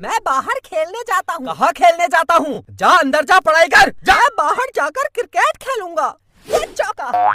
मैं बाहर खेलने जाता हूँ। कहाँ खेलने जाता हूँ? जा अंदर जा पढ़ाई कर। जा। मैं बाहर जाकर क्रिकेट खेलूँगा। ये चौका